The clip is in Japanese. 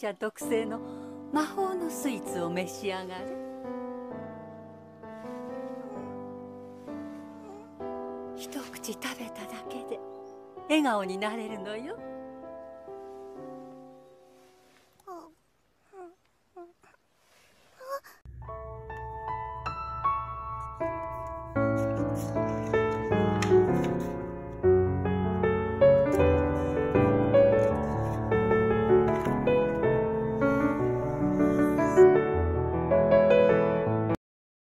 ばあちゃん特製の魔法のスイーツを召し上がれ。一口食べただけで笑顔になれるのよ。